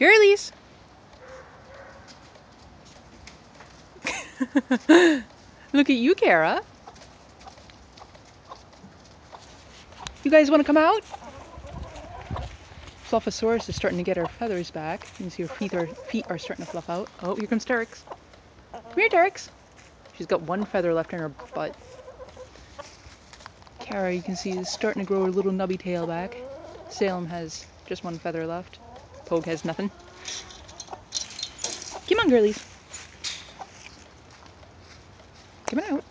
Girlies! Look at you, Kara. You guys want to come out? Fluffasaurus is starting to get her feathers back. You can see her feet are, feet are starting to fluff out. Oh, here comes Teryx. Come here, Teryx. She's got one feather left in her butt. Kara, you can see, is starting to grow her little nubby tail back. Salem has just one feather left. Pogue has nothing. Come on, girlies. Come on out.